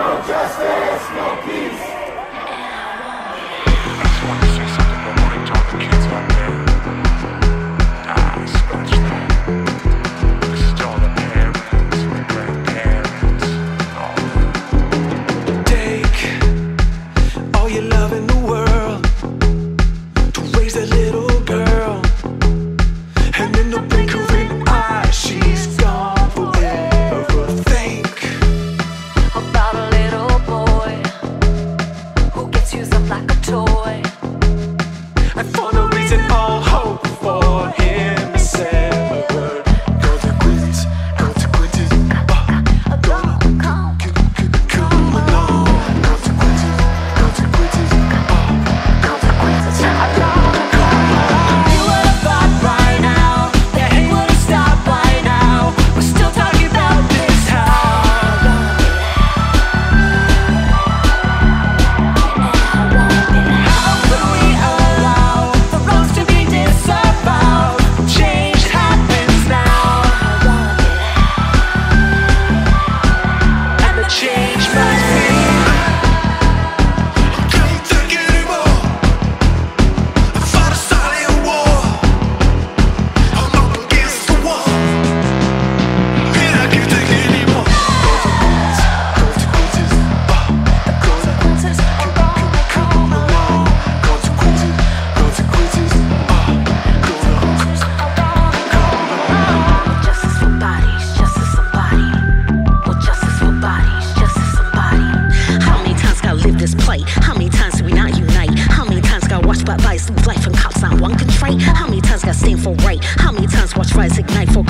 No justice! and all. Life and cops on one contrite. How many times got stand for right? How many times watch fires ignite for